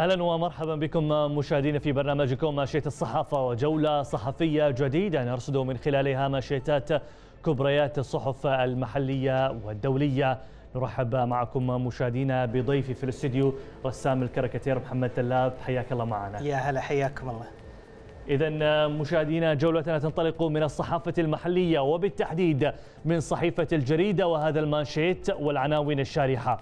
أهلا ومرحبا بكم مشاهدينا في برنامجكم مانشيت الصحافة وجوله صحفية جديدة نرصد من خلالها مانشيتات كبريات الصحف المحلية والدولية. نرحب معكم مشاهدينا بضيفي في الاستديو رسام الكاريكاتير محمد ثلاب. حياك الله معنا. يا هلا حياكم الله. إذا مشاهدينا جولتنا تنطلق من الصحافة المحلية وبالتحديد من صحيفة الجريدة وهذا المانشيت والعناوين الشارحة.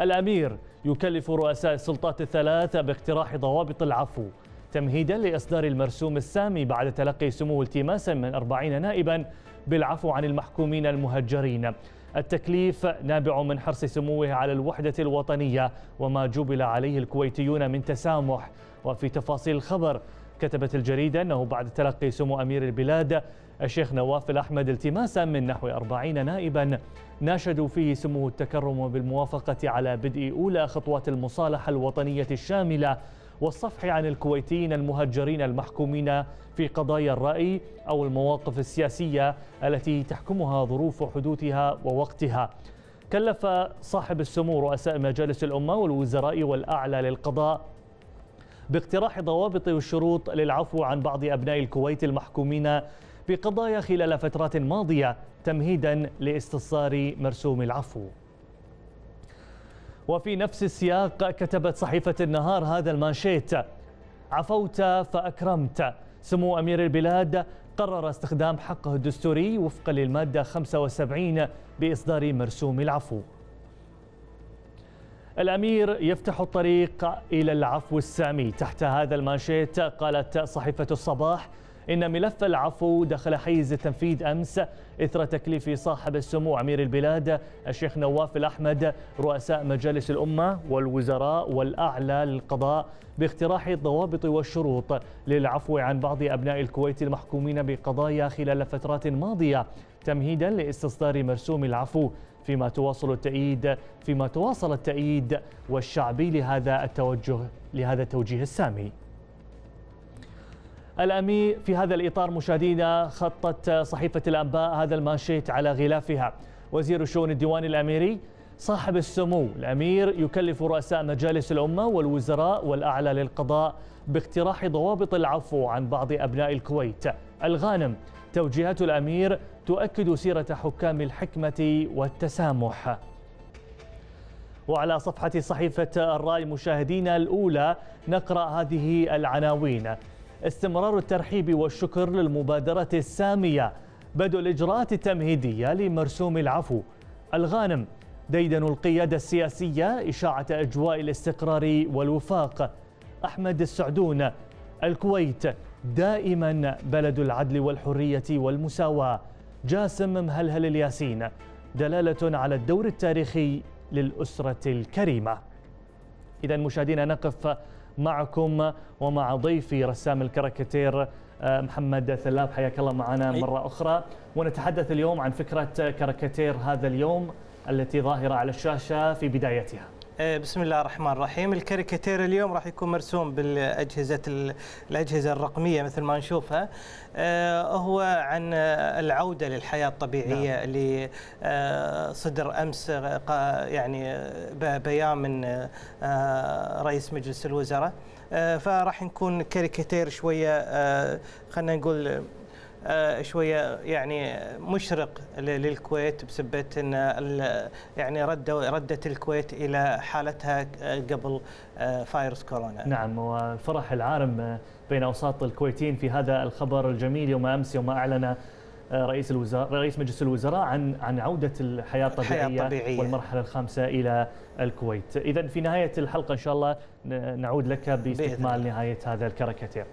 الأمير يكلف رؤساء السلطات الثلاث باقتراح ضوابط العفو تمهيدا لإصدار المرسوم السامي بعد تلقي سمو التماسا من أربعين نائبا بالعفو عن المحكومين المهجرين. التكليف نابع من حرص سموه على الوحدة الوطنية وما جبل عليه الكويتيون من تسامح. وفي تفاصيل الخبر كتبت الجريدة أنه بعد تلقي سمو أمير البلاد الشيخ نواف الأحمد التماسا من نحو أربعين نائبا ناشدوا فيه سمو التكرم بالموافقة على بدء أولى خطوات المصالحة الوطنية الشاملة والصفح عن الكويتيين المهجرين المحكومين في قضايا الرأي أو المواقف السياسية التي تحكمها ظروف حدوثها ووقتها. كلف صاحب السمو رؤساء مجالس الأمة والوزراء والأعلى للقضاء باقتراح ضوابط والشروط للعفو عن بعض أبناء الكويت المحكومين بقضايا خلال فترات ماضية تمهيدا لاستصدار مرسوم العفو. وفي نفس السياق كتبت صحيفة النهار هذا المانشيت عفوت فأكرمت سمو أمير البلاد قرر استخدام حقه الدستوري وفقا للمادة 75 بإصدار مرسوم العفو. الأمير يفتح الطريق إلى العفو السامي. تحت هذا المانشيت قالت صحيفة الصباح إن ملف العفو دخل حيز التنفيذ أمس إثر تكليف صاحب السمو أمير البلاد الشيخ نواف الأحمد رؤساء مجالس الأمة والوزراء والأعلى للقضاء باقتراح الضوابط والشروط للعفو عن بعض أبناء الكويت المحكومين بقضايا خلال فترات ماضية تمهيدا لاستصدار مرسوم العفو فيما تواصل التأييد فيما تواصل التأييد والشعبي لهذا التوجه لهذا التوجيه السامي. الأمي في هذا الإطار مشاهدينا خطت صحيفة الأنباء هذا المانشيت على غلافها. وزير الشؤون الديواني الأميري صاحب السمو الأمير يكلف رؤساء مجالس الأمة والوزراء والأعلى للقضاء باقتراح ضوابط العفو عن بعض أبناء الكويت. الغانم توجيهات الأمير تؤكد سيرة حكام الحكمة والتسامح. وعلى صفحة صحيفة الرأي مشاهدينا الأولى نقرأ هذه العناوين. استمرار الترحيب والشكر للمبادرة السامية. بدء الإجراءات التمهيدية لمرسوم العفو. الغانم ديدن القيادة السياسية إشاعة أجواء الاستقرار والوفاق. أحمد السعدون الكويت دائما بلد العدل والحرية والمساواة. جاسم مهلهل الياسين دلالة على الدور التاريخي للأسرة الكريمة. إذا مشاهدينا نقف معكم ومع ضيفي رسام الكاريكاتير آه، محمد ثلاب. حياك الله معنا مرة أخرى. ونتحدث اليوم عن فكرة كاريكاتير هذا اليوم التي ظاهرة على الشاشة في بدايتها. بسم الله الرحمن الرحيم. الكاريكاتير اليوم راح يكون مرسوم بالأجهزة الأجهزة الرقمية مثل ما نشوفها. آه، هو عن العودة للحياة الطبيعية نعم. اللي آه، صدر أمس يعني بيان من رئيس مجلس الوزراء. فراح نكون كاريكاتير شوية خلينا نقول آه، شوية يعني مشرق للكويت بسبة إن يعني ردوا ردت الكويت إلى حالتها قبل آه، فايروس كورونا. نعم والفرح العارم بين أوساط الكويتيين في هذا الخبر الجميل يوم أمس يوم أعلن آه، رئيس الوزراء رئيس مجلس الوزراء عن عن عودة الحياة الطبيعيه, الحياة الطبيعية والمرحلة الخامسة إلى الكويت. اذا في نهاية الحلقة إن شاء الله نعود لك باستكمال نهاية هذا الكاريكاتير.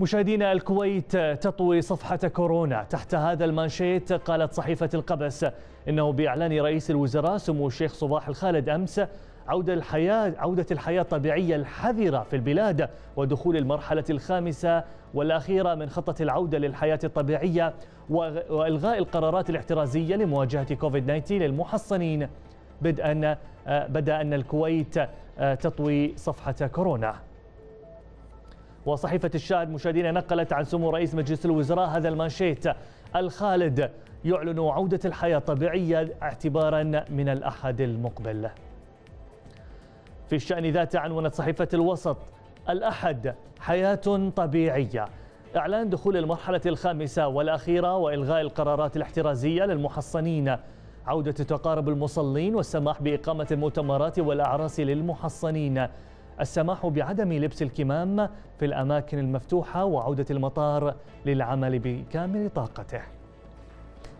مشاهدينا الكويت تطوي صفحة كورونا تحت هذا المانشيت قالت صحيفة القبس. إنه بإعلان رئيس الوزراء سمو الشيخ صباح الخالد أمس عودة الحياة عودة الحياة الطبيعية الحذرة في البلاد ودخول المرحلة الخامسة والأخيرة من خطة العودة للحياة الطبيعية وإلغاء القرارات الاحترازية لمواجهة كوفيد 19 للمحصنين. بدءا بدأ أن الكويت تطوي صفحة كورونا. وصحيفة الشاهد مشاهدينا نقلت عن سمو رئيس مجلس الوزراء هذا المانشيت. الخالد يعلن عودة الحياة الطبيعية اعتبارا من الأحد المقبل. في الشأن ذات عنونت صحيفة الوسط الأحد حياة طبيعية. إعلان دخول المرحلة الخامسة والأخيرة وإلغاء القرارات الاحترازية للمحصنين. عودة تقارب المصلين والسماح بإقامة المؤتمرات والأعراس للمحصنين. السماح بعدم لبس الكمام في الأماكن المفتوحة وعودة المطار للعمل بكامل طاقته.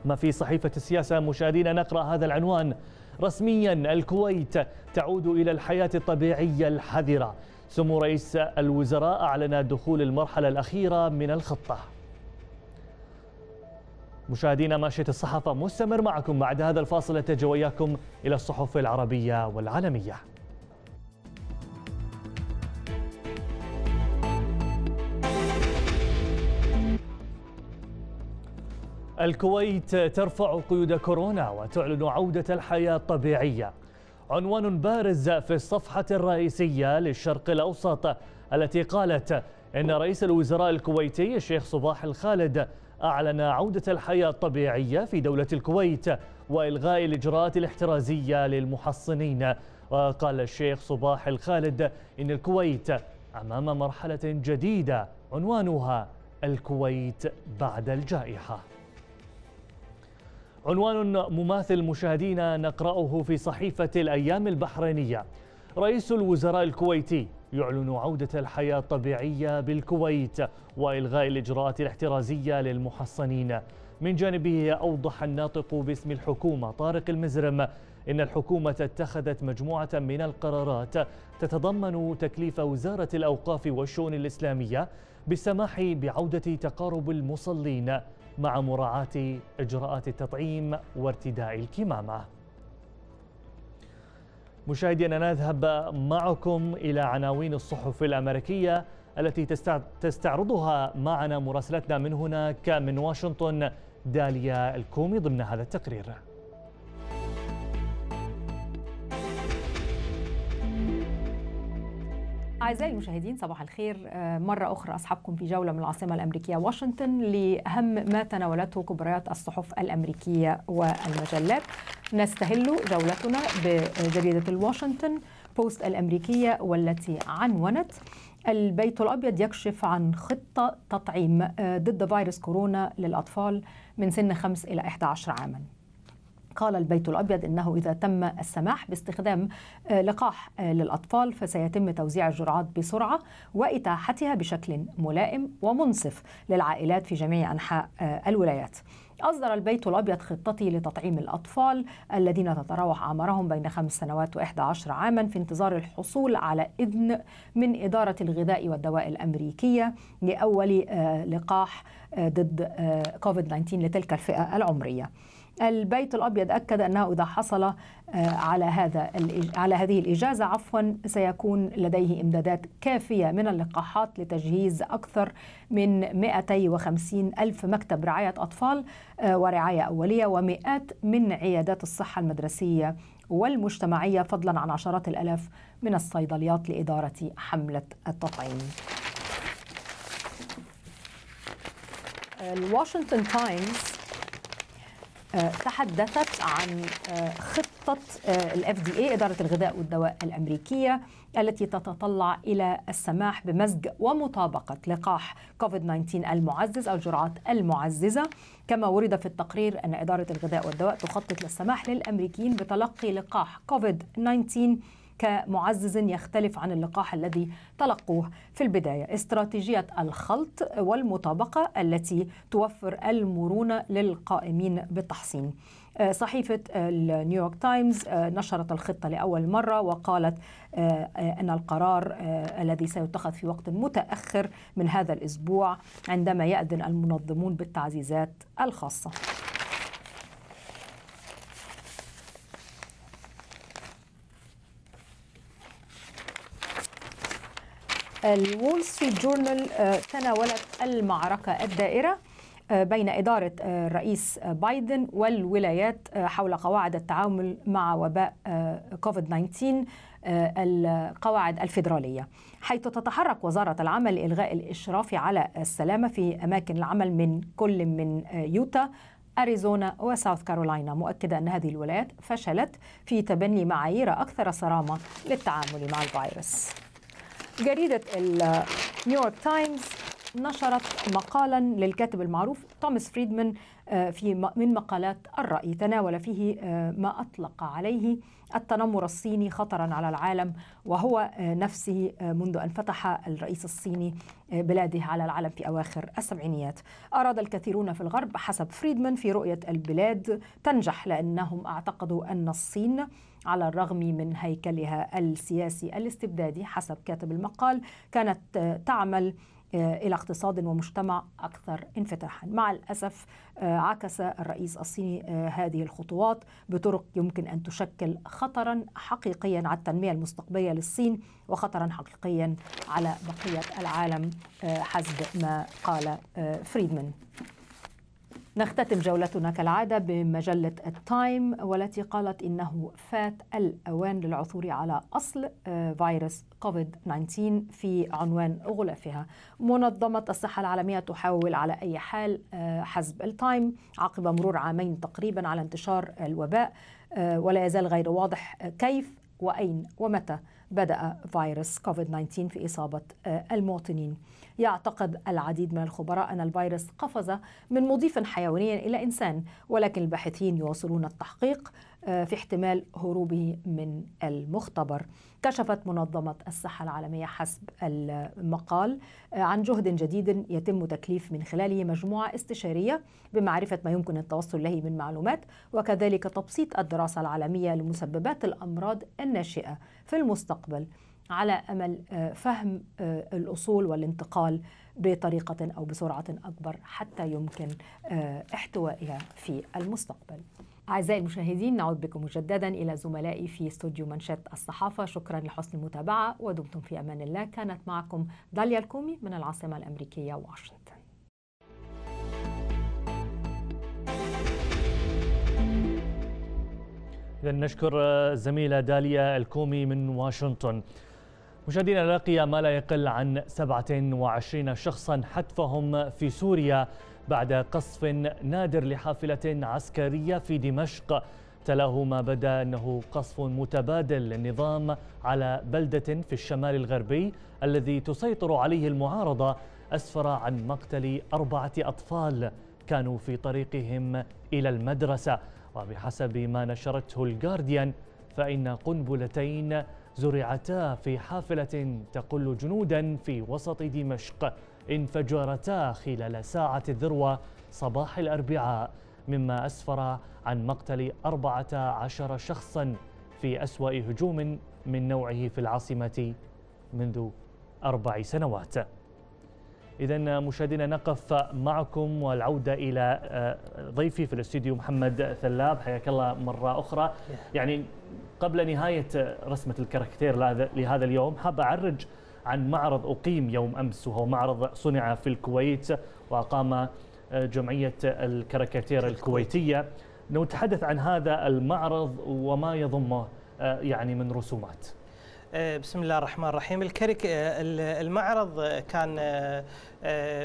ما في صحيفة السياسة مشاهدينا نقرأ هذا العنوان. رسميا الكويت تعود إلى الحياة الطبيعية الحذرة. سمو رئيس الوزراء أعلن دخول المرحلة الأخيرة من الخطة. مشاهدينا ماشية الصحافة مستمر معكم بعد هذا الفاصل. نتجه إلى الصحف العربية والعالمية. الكويت ترفع قيود كورونا وتعلن عودة الحياة الطبيعية. عنوان بارز في الصفحة الرئيسية للشرق الأوسط التي قالت إن رئيس الوزراء الكويتي الشيخ صباح الخالد أعلن عودة الحياة الطبيعية في دولة الكويت وإلغاء الإجراءات الاحترازية للمحصنين. وقال الشيخ صباح الخالد إن الكويت أمام مرحلة جديدة. عنوانها الكويت بعد الجائحة. عنوان مماثل مشاهدينا نقرأه في صحيفة الأيام البحرينية. رئيس الوزراء الكويتي يعلن عودة الحياة الطبيعية بالكويت وإلغاء الإجراءات الاحترازية للمحصنين. من جانبه أوضح الناطق باسم الحكومة طارق المزرم إن الحكومة اتخذت مجموعة من القرارات تتضمن تكليف وزارة الأوقاف والشؤون الإسلامية بالسماح بعودة تقارب المصلين. مع مراعاة إجراءات التطعيم وارتداء الكمامة. مشاهدينا نذهب معكم إلى عناوين الصحف الأمريكية التي تستعرضها معنا مراسلتنا من هناك من واشنطن داليا الكومي ضمن هذا التقرير. أعزائي المشاهدين صباح الخير. آه، مرة أخرى أصحابكم في جولة من العاصمة الأمريكية واشنطن لأهم ما تناولته كبريات الصحف الأمريكية والمجلات. نستهل جولتنا بجريدة الواشنطن بوست الأمريكية والتي عنونت. البيت الأبيض يكشف عن خطة تطعيم آه، ضد فيروس كورونا للأطفال من سن 5 إلى 11 عاماً. قال البيت الأبيض إنه إذا تم السماح باستخدام آه، لقاح آه، للأطفال فسيتم توزيع الجرعات بسرعة وإتاحتها بشكل ملائم ومنصف للعائلات في جميع أنحاء آه، الولايات. أصدر البيت الأبيض خطتي لتطعيم الأطفال الذين تتراوح أعمارهم بين خمس سنوات وإحدى عشر عاما في انتظار الحصول على إذن من إدارة الغذاء والدواء الأمريكية لأول لقاح ضد كوفيد 19 لتلك الفئة العمرية. البيت الأبيض أكد أنه إذا حصل آه، على هذا على هذه الإجازة عفوا سيكون لديه إمدادات كافية من اللقاحات لتجهيز أكثر من 250 ألف مكتب رعاية أطفال آه، ورعاية أولية ومئات من عيادات الصحة المدرسية والمجتمعية فضلا عن عشرات الألاف من الصيدليات لإدارة حملة التطعيم. الواشنطن تايمز آه، تحدثت عن آه، خطة آه، FDA إدارة الغذاء والدواء الأمريكية التي تتطلع إلى السماح بمزج ومطابقة لقاح كوفيد 19 المعزز أو الجرعات المعززة. كما ورد في التقرير أن إدارة الغذاء والدواء تخطط للسماح للأمريكيين بتلقي لقاح كوفيد 19 كمعزز يختلف عن اللقاح الذي تلقوه. في البداية استراتيجية الخلط والمطابقة التي توفر المرونة للقائمين بالتحصين. آه، صحيفة النيويورك تايمز آه، نشرت الخطة لأول مرة وقالت آه، أن القرار الذي سيتخذ في وقت متأخر من هذا الأسبوع عندما يأذن المنظمون بالتعزيزات الخاصة. الول ستريت جورنال تناولت المعركة الدائرة بين إدارة الرئيس بايدن والولايات حول قواعد التعامل مع وباء كوفيد 19 القواعد الفيدرالية. حيث تتحرك وزارة العمل لإلغاء الإشراف على السلامة في أماكن العمل من كل من يوتا أريزونا وساوث كارولاينا. مؤكدة أن هذه الولايات فشلت في تبني معايير أكثر صرامة للتعامل مع الفيروس. جريدة النيويورك تايمز نشرت مقالا للكاتب المعروف توماس فريدمان في من مقالات الرأي تناول فيه ما أطلق عليه التنمر الصيني خطرا على العالم وهو نفسه منذ أن فتح الرئيس الصيني بلاده على العالم في أواخر السبعينيات. أراد الكثيرون في الغرب حسب فريدمان في رؤية البلاد تنجح لأنهم اعتقدوا أن الصين على الرغم من هيكلها السياسي الاستبدادي حسب كاتب المقال كانت تعمل إلى اقتصاد ومجتمع أكثر انفتاحا. مع الأسف عكس الرئيس الصيني هذه الخطوات بطرق يمكن أن تشكل خطرا حقيقيا على التنمية المستقبلية للصين وخطرا حقيقيا على بقية العالم حسب ما قال فريدمان. نختتم جولتنا كالعادة بمجلة التايم والتي قالت إنه فات الأوان للعثور على أصل فيروس كوفيد 19 في عنوان غلافها. منظمة الصحة العالمية تحاول على أي حال حسب التايم عقب مرور عامين تقريبا على انتشار الوباء ولا يزال غير واضح كيف وأين ومتى بدأ فيروس كوفيد 19 في إصابة المواطنين. يعتقد العديد من الخبراء أن الفيروس قفز من مضيف حيواني إلى إنسان ولكن الباحثين يواصلون التحقيق في احتمال هروبه من المختبر كشفت منظمة الصحة العالمية حسب المقال عن جهد جديد يتم تكليف من خلاله مجموعة استشارية بمعرفة ما يمكن التوصل إليه من معلومات وكذلك تبسيط الدراسة العالمية لمسببات الأمراض الناشئة في المستقبل على أمل فهم الأصول والانتقال بطريقة أو بسرعة أكبر حتى يمكن احتوائها في المستقبل. أعزائي المشاهدين نعود بكم مجددا إلى زملائي في استوديو منشط الصحافة. شكرا لحسن المتابعة ودمتم في أمان الله. كانت معكم داليا الكومي من العاصمة الأمريكية واشنطن. إذا نشكر الزميلة داليا الكومي من واشنطن. مشاهدينا لقي ما لا يقل عن 27 شخصا حتفهم في سوريا. بعد قصف نادر لحافلة عسكرية في دمشق تلاه ما بدا أنه قصف متبادل للنظام على بلدة في الشمال الغربي الذي تسيطر عليه المعارضة أسفر عن مقتل أربعة أطفال كانوا في طريقهم إلى المدرسة. وبحسب ما نشرته الجارديان فإن قنبلتين زرعتا في حافلة تقل جنودا في وسط دمشق. انفجرتا خلال ساعة الذروة صباح الأربعاء مما أسفر عن مقتل أربعة عشر شخصا في أسوأ هجوم من نوعه في العاصمة منذ أربع سنوات. إذا مشاهدينا نقف معكم والعودة إلى ضيفي في الاستوديو محمد ثلاب. حياك الله مرة أخرى. يعني قبل نهاية رسمة الكاركتير لهذا اليوم حاب أعرج عن معرض أقيم يوم أمس وهو معرض صنع في الكويت وأقام جمعية الكاريكاتير الكويتية. نتحدث عن هذا المعرض وما يضمه يعني من رسومات. بسم الله الرحمن الرحيم. المعرض كان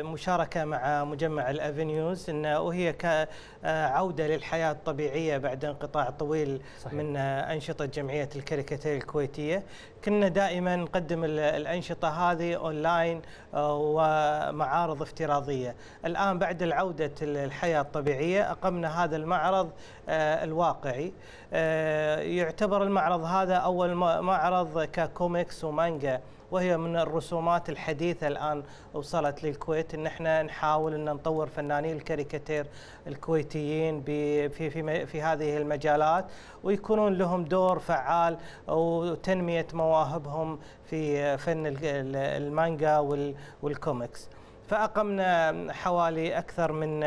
مشاركة مع مجمع الأفنيوز إنه وهي كعودة للحياة الطبيعية بعد انقطاع طويل صحيح. من أنشطة جمعية الكاريكاتير الكويتية. كنا دائما نقدم الأنشطة هذه أونلاين ومعارض افتراضية. الآن بعد العودة الحياة الطبيعية أقمنا هذا المعرض الواقعي. يعتبر المعرض هذا أول معرض ككوميكس ومانجا. وهي من الرسومات الحديثة الآن وصلت للكويت إن إحنا نحاول أن نطور فناني الكاريكاتير الكويتيين في في في هذه المجالات ويكونون لهم دور فعال وتنمية مواهبهم في فن المانجا والكوميكس. فأقمنا حوالي أكثر من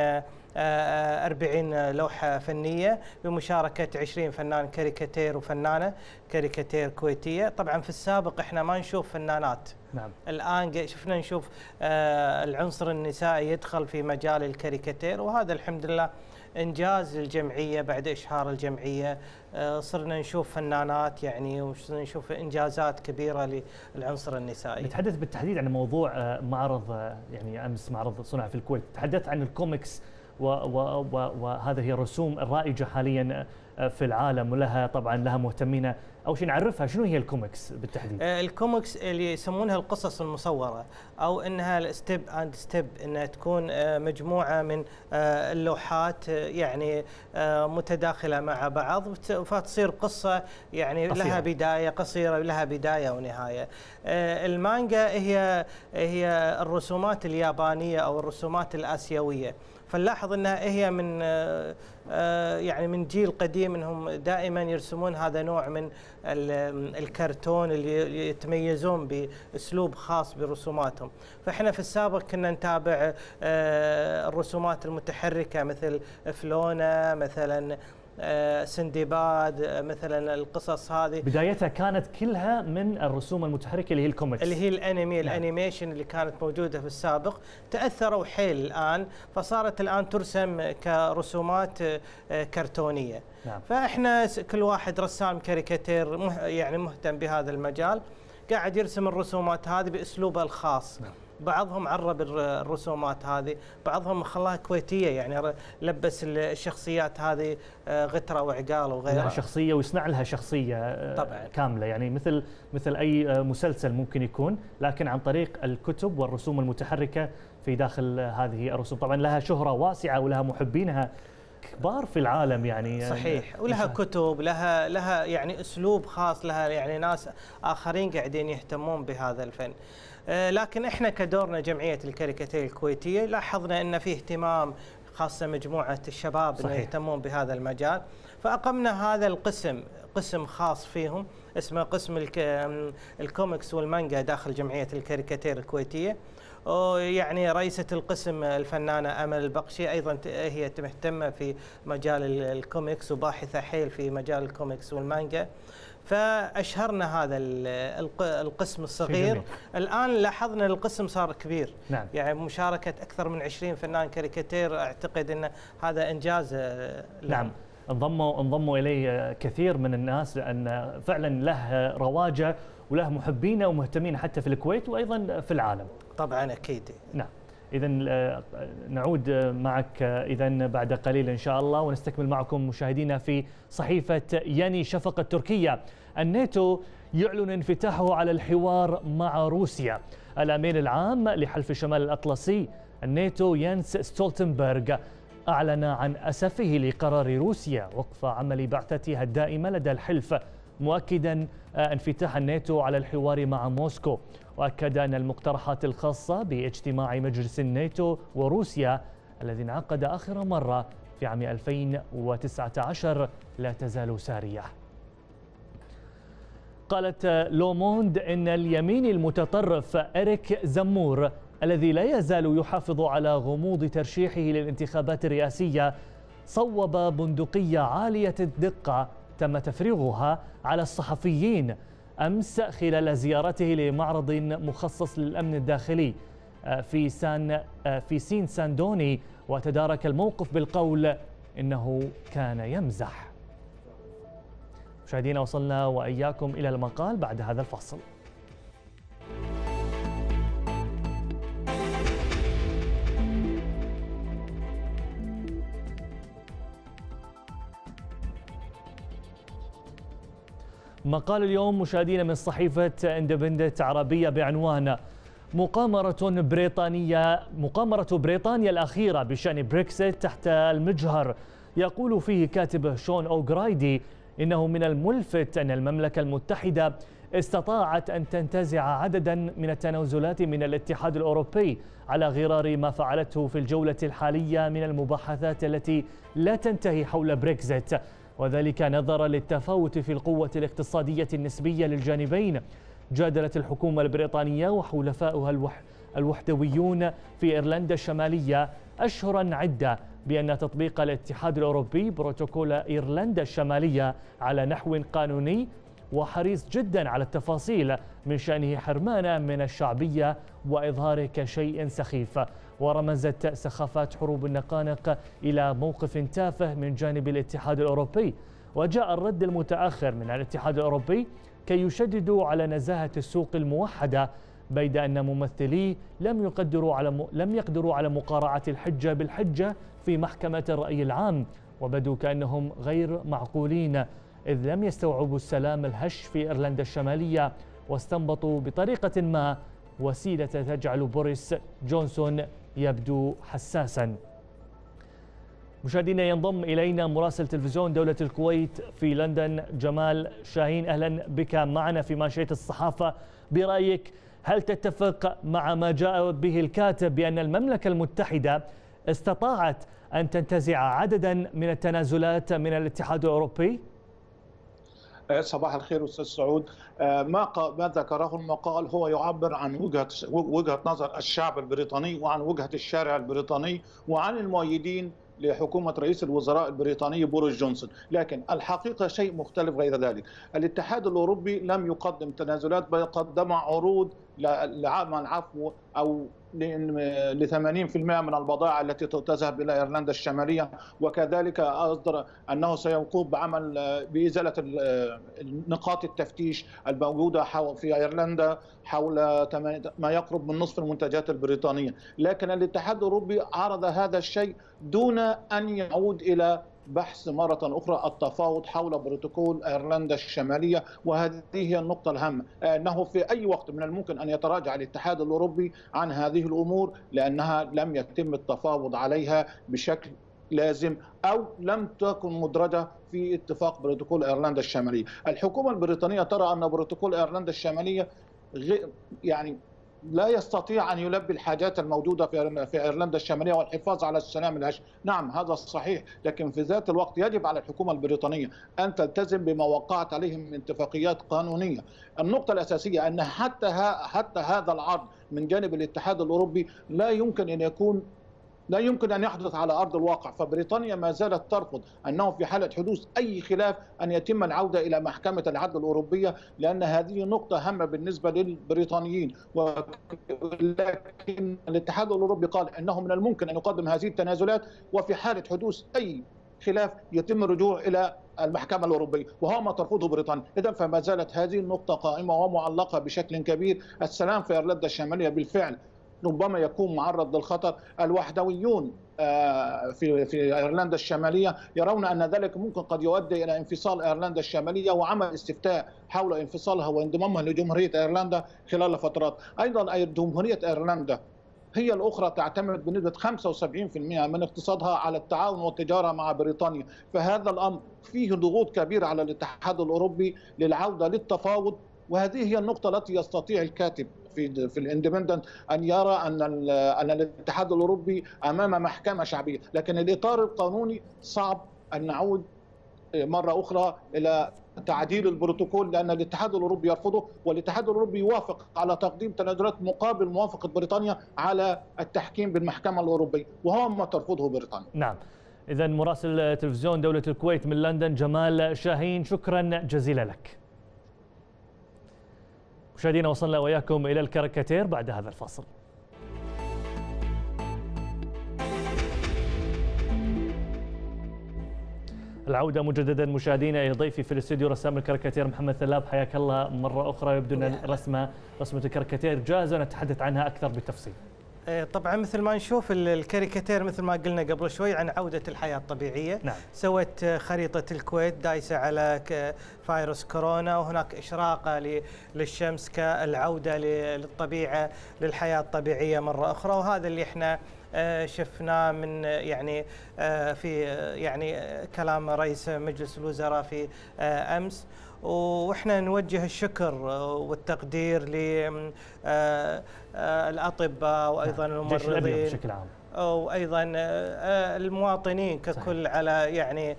40 لوحة فنية بمشاركة 20 فنان كاريكاتير وفنانة كاريكاتير كويتية طبعا في السابق إحنا ما نشوف فنانات نعم. الآن شفنا نشوف العنصر النسائي يدخل في مجال الكاريكاتير وهذا الحمد لله إنجاز للجمعية بعد إشهار الجمعية آه، صرنا نشوف فنانات يعني وصرنا نشوف إنجازات كبيرة للعنصر النسائي. نتحدث بالتحديد عن موضوع آه، معرض آه، يعني أمس معرض صنع في الكويت، تحدثت عن الكوميكس وهذه هي الرسوم الرائجة حاليا في العالم ولها طبعا لها مهتمين اول شيء نعرفها شنو هي الكوميكس بالتحديد؟ آه، الكوميكس اللي يسمونها القصص المصورة أو إنها step and step إنها تكون آه، مجموعة من آه، اللوحات يعني متداخلة مع بعض فتصير قصة يعني قصيرة. لها بداية قصيرة لها بداية ونهاية. المانجا هي هي الرسومات اليابانية أو الرسومات الآسيوية. فنلاحظ إنها هي من آه، يعني من جيل قديم إنهم دائما يرسمون هذا نوع من الكرتون اللي يتميزون بأسلوب خاص برسوماتهم. فإحنا في السابق كنا نتابع آه، الرسومات المتحركة مثل فلونا مثلا آه، سندباد آه، مثلا القصص هذه بدايتها كانت كلها من الرسوم المتحركة اللي هي الكوميكس اللي هي الأنمي نعم. ال animation اللي كانت موجودة في السابق تأثروا حيل الآن فصارت الآن ترسم كرسومات آه، كرتونية نعم. فإحنا كل واحد رسام كاريكاتير يعني مهتم بهذا المجال قاعد يرسم الرسومات هذه بأسلوبه الخاص نعم. بعضهم عرب الرسومات هذه بعضهم خلاها كويتية يعني لبس الشخصيات هذه آه، غترة وعقال وغيرها. شخصية ويصنع لها شخصية آه، طبعا. كاملة. يعني مثل مثل أي آه، مسلسل ممكن يكون لكن عن طريق الكتب والرسوم المتحركة في داخل هذه الرسوم. طبعا لها شهرة واسعة ولها محبينها كبار في العالم يعني صحيح. ولها كتب لها لها يعني أسلوب خاص لها يعني ناس آخرين قاعدين يهتمون بهذا الفن. آه، لكن إحنا كدورنا جمعية الكاريكاتير الكويتية لاحظنا إن في اهتمام خاصة مجموعة الشباب صحيح. اللي يهتمون بهذا المجال. فأقمنا هذا القسم قسم خاص فيهم اسمه قسم الكوميكس والمانجا داخل جمعية الكاريكاتير الكويتية. ويعني رئيسة القسم الفنانة أمل البقشي أيضا هي مهتمة في مجال الكوميكس وباحثة حيل في مجال الكوميكس والمانجا. فأشهرنا هذا القسم الصغير. الآن لاحظنا القسم صار كبير. نعم. يعني مشاركة أكثر من 20 فنان كاريكاتير. أعتقد إن هذا إنجاز له. نعم. انضموا انضموا إليه كثير من الناس لأن فعلا له رواجة وله محبينه ومهتمين حتى في الكويت وأيضا في العالم. طبعا أكيد. نعم. إذا آه، نعود معك آه، إذا بعد قليل إن شاء الله ونستكمل معكم مشاهدينا في صحيفة ياني شفقة تركيا الناتو يعلن انفتاحه على الحوار مع روسيا الأمين العام لحلف شمال الأطلسي الناتو يانس ستولتنبرغ أعلن عن أسفه لقرار روسيا وقف عمل بعثتها الدائمة لدى الحلف مؤكدا آه، انفتاح الناتو على الحوار مع موسكو. وأكد أن المقترحات الخاصة باجتماع مجلس الناتو وروسيا الذي انعقد آخر مرة في عام 2019 لا تزال سارية. قالت لوموند إن اليمين المتطرف إريك زمور الذي لا يزال يحافظ على غموض ترشيحه للانتخابات الرئاسية صوب بندقية عالية الدقة تم تفريغها على الصحفيين أمس خلال زيارته لمعرض مخصص للأمن الداخلي آه، في سان آه، في سين ساندوني. وتدارك الموقف بالقول إنه كان يمزح. مشاهدينا وصلنا وإياكم إلى المقال بعد هذا الفاصل. مقال اليوم مشاهدينا من صحيفة اندبندنت عربية بعنوان مقامرة بريطانية مقامرة بريطانيا الأخيرة بشأن بريكسيت تحت المجهر. يقول فيه كاتب شون أوغرايدي إنه من الملفت أن المملكة المتحدة استطاعت أن تنتزع عددا من التنازلات من الاتحاد الأوروبي على غرار ما فعلته في الجولة الحالية من المباحثات التي لا تنتهي حول بريكزيت وذلك نظرا للتفاوت في القوة الاقتصادية النسبية للجانبين. جادلت الحكومة البريطانية وحلفاؤها الوح الوحدويون في إيرلندا الشمالية أشهرا عدة بأن تطبيق الاتحاد الأوروبي بروتوكول إيرلندا الشمالية على نحو قانوني وحريص جدا على التفاصيل من شأنه حرمانة من الشعبية وإظهاره كشيء سخيف. ورمزت سخافات حروب النقانق إلى موقف تافه من جانب الاتحاد الأوروبي. وجاء الرد المتأخر من الاتحاد الأوروبي كي يشددوا على نزاهة السوق الموحدة بيد أن ممثليه لم يقدروا على م... لم يقدروا على مقارعة الحجة بالحجة في محكمة الرأي العام وبدوا كأنهم غير معقولين. إذ لم يستوعبوا السلام الهش في إيرلندا الشمالية واستنبطوا بطريقة ما وسيلة تجعل بوريس جونسون يبدو حساسا. مشاهدينا ينضم إلينا مراسل تلفزيون دولة الكويت في لندن جمال شاهين. أهلا بك معنا في مانشية الصحافة. برأيك هل تتفق مع ما جاء به الكاتب بأن المملكة المتحدة استطاعت أن تنتزع عددا من التنازلات من الاتحاد الأوروبي؟ صباح الخير أستاذ سعود. ما ما ذكره المقال هو يعبر عن وجهه وجهة نظر الشعب البريطاني وعن وجهة الشارع البريطاني وعن المؤيدين لحكومة رئيس الوزراء البريطاني بوريس جونسون. لكن الحقيقة شيء مختلف غير ذلك. الاتحاد الأوروبي لم يقدم تنازلات بل قدم عروض لعام العفو أو ل 80% من البضائع التي تذهب إلى إيرلندا الشمالية وكذلك أصدر أنه سيقوم بعمل بإزالة نقاط التفتيش الموجودة في إيرلندا حول ما يقرب من نصف المنتجات البريطانية، لكن الاتحاد الأوروبي عرض هذا الشيء دون أن يعود إلى بحث مرة أخرى التفاوض حول بروتوكول أيرلندا الشمالية وهذه هي النقطة الهامة أنه في أي وقت من الممكن أن يتراجع الاتحاد الأوروبي عن هذه الأمور لأنها لم يتم التفاوض عليها بشكل لازم أو لم تكن مدرجة في اتفاق بروتوكول أيرلندا الشمالية، الحكومة البريطانية ترى أن بروتوكول أيرلندا الشمالية يعني لا يستطيع أن يلبي الحاجات الموجودة في في إيرلندا الشمالية والحفاظ على السلام الهش، نعم هذا صحيح، لكن في ذات الوقت يجب على الحكومة البريطانية أن تلتزم بما وقعت عليه من اتفاقيات قانونية. النقطة الأساسية أن حتى حتى هذا العرض من جانب الاتحاد الأوروبي لا يمكن أن يكون لا يمكن أن يحدث على أرض الواقع فبريطانيا ما زالت ترفض أنه في حالة حدوث أي خلاف أن يتم العودة إلى محكمة العدل الأوروبية لأن هذه نقطة هامة بالنسبة للبريطانيين. ولكن الاتحاد الأوروبي قال إنه من الممكن أن يقدم هذه التنازلات وفي حالة حدوث أي خلاف يتم الرجوع إلى المحكمة الأوروبية وهو ما ترفضه بريطانيا. إذا فما زالت هذه النقطة قائمة ومعلقة بشكل كبير. السلام في إيرلندا الشمالية. بالفعل ربما يكون معرض للخطر الوحدويون في في إيرلندا الشمالية. يرون أن ذلك ممكن قد يؤدي إلى انفصال إيرلندا الشمالية وعمل استفتاء حول انفصالها وانضمامها لجمهورية إيرلندا خلال فترات. أيضا جمهورية إيرلندا هي الأخرى تعتمد بنسبة 75% من اقتصادها على التعاون والتجارة مع بريطانيا. فهذا الأمر فيه ضغوط كبيرة على الاتحاد الأوروبي للعودة للتفاوض وهذه هي النقطة التي يستطيع الكاتب في في الإندبندنت أن يرى أن أن الاتحاد الأوروبي أمام محكمة شعبية، لكن الإطار القانوني صعب أن نعود مرة أخرى إلى تعديل البروتوكول لأن الاتحاد الأوروبي يرفضه والاتحاد الأوروبي يوافق على تقديم تنازلات مقابل موافقة بريطانيا على التحكيم بالمحكمة الأوروبية وهو ما ترفضه بريطانيا. نعم. إذا مراسل تلفزيون دولة الكويت من لندن جمال شاهين شكرا جزيلا لك. مشاهدينا وصلنا وإياكم إلى الكاريكاتير بعد هذا الفاصل. العودة مجددا مشاهدينا إلى ضيفي في الاستوديو رسام الكاريكاتير محمد ثلاب. حياك الله. مرة أخرى يبدو أن رسمة رسمة الكاريكاتير جاهزة نتحدث عنها أكثر بالتفصيل. طبعا مثل ما نشوف الكاريكاتير مثل ما قلنا قبل شوي عن عودة الحياة الطبيعية. نعم. سوت خريطة الكويت دايسة على فيروس كورونا وهناك إشراقة للشمس كالعودة للطبيعة للحياة الطبيعية مرة أخرى. وهذا اللي إحنا شفناه من يعني في يعني كلام رئيس مجلس الوزراء في أمس. وإحنا نوجه الشكر والتقدير للاطباء وأيضا الممرضين. بشكل عام. وأيضا المواطنين ككل صحيح. على يعني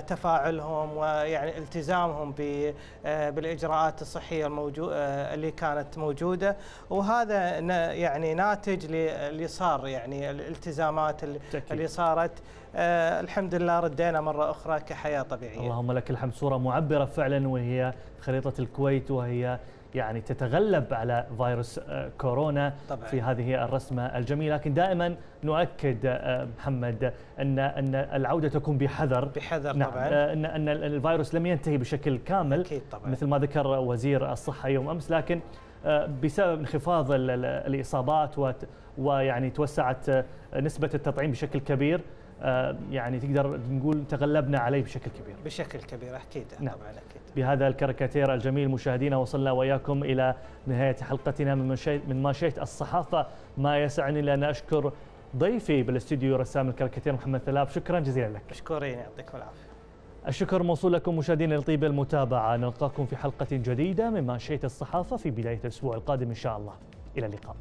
تفاعلهم ويعني التزامهم بالإجراءات الصحية الموجوده اللي كانت موجودة. وهذا يعني ناتج اللي صار يعني الالتزامات اللي صارت. الحمد لله ردينا مره أخرى كحياه طبيعيه. اللهم لك الحمد صوره معبرة فعلا وهي خريطة الكويت وهي يعني تتغلب على فيروس آه، كورونا طبعا. في هذه الرسمة الجميلة لكن دائما نؤكد آه، محمد أن أن العودة تكون بحذر بحذر نعم طبعا آه، أن أن الفيروس لم ينتهي بشكل كامل أكيد طبعا. مثل ما ذكر وزير الصحة يوم أمس لكن بسبب انخفاض الإصابات ويعني توسعت نسبة التطعيم بشكل كبير آه، يعني تقدر نقول تغلبنا عليه بشكل كبير. بشكل كبير أكيد نعم. طبعا أكيد. بهذا الكاريكاتير الجميل مشاهدينا وصلنا وإياكم إلى نهاية حلقتنا من من ماشيه الصحافة. ما يسعني لأن أشكر ضيفي بالاستديو رسام الكاريكاتير محمد ثلاب. شكرا جزيلا لك. مشكورين يعطيكم العافية. الشكر موصول لكم مشاهدينا لطيب المتابعة. نلقاكم في حلقة جديدة من ماشيه الصحافة في بداية الأسبوع القادم إن شاء الله. إلى اللقاء.